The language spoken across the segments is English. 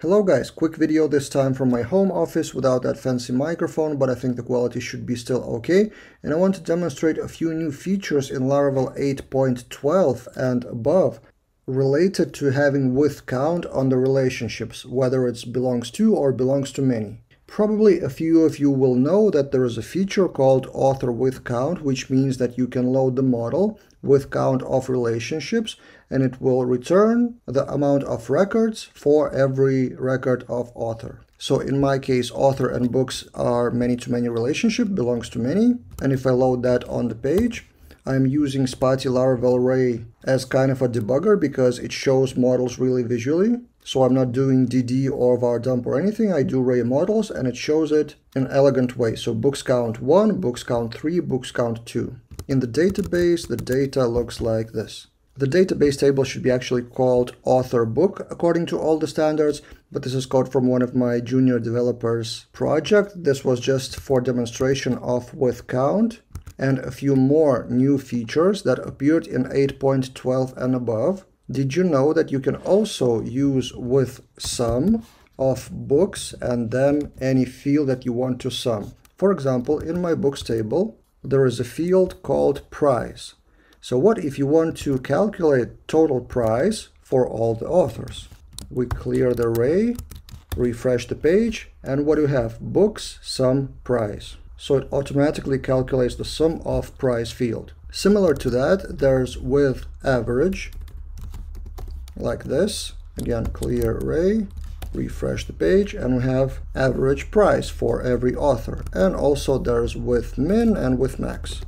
Hello guys, quick video this time from my home office without that fancy microphone, but I think the quality should be still okay. And I want to demonstrate a few new features in Laravel 8.12 and above related to having with count on the relationships, whether it belongs to or belongs to many. Probably a few of you will know that there is a feature called author with count, which means that you can load the model with count of relationships and it will return the amount of records for every record of author. So in my case, author and books are many-to-many relationship, belongs to many. And if I load that on the page, I'm using Spatie Laravel Ray as kind of a debugger because it shows models really visually. So I'm not doing DD or var dump or anything. I do ray models and it shows it in an elegant way. So books count 1, books count 3, books count 2. In the database, the data looks like this. The database table should be actually called author book according to all the standards, but this is code from one of my junior developers project. This was just for demonstration of with count and a few more new features that appeared in 8.12 and above. Did you know that you can also use with sum of books and then any field that you want to sum? For example, in my books table, there is a field called price. So what if you want to calculate total price for all the authors? We clear the Ray, refresh the page, and what do we have? Books, sum, price. So it automatically calculates the sum of price field. Similar to that, there's with average, like this. Again, clear Ray, refresh the page, and we have average price for every author. And also there's with min and with max.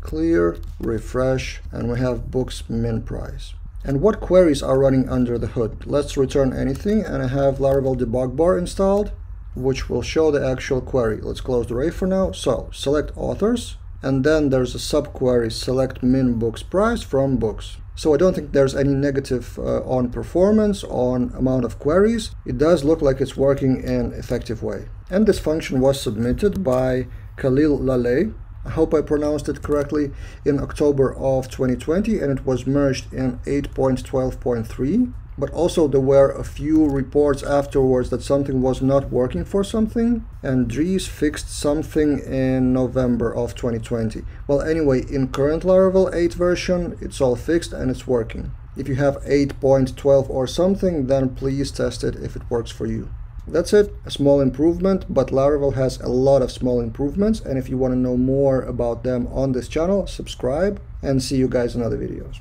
Clear, refresh, and we have books min price. And what queries are running under the hood? Let's return anything, and I have Laravel debug bar installed, which will show the actual query. Let's close the Ray for now. So select authors, and then there's a subquery select min books price from books. So I don't think there's any negative uh, on performance, on amount of queries. It does look like it's working in effective way. And this function was submitted by Khalil Laleh. I hope I pronounced it correctly in October of 2020 and it was merged in 8.12.3 but also there were a few reports afterwards that something was not working for something and Dries fixed something in November of 2020. Well anyway, in current Laravel 8 version it's all fixed and it's working. If you have 8.12 or something then please test it if it works for you. That's it, a small improvement, but Laravel has a lot of small improvements and if you want to know more about them on this channel, subscribe and see you guys in other videos.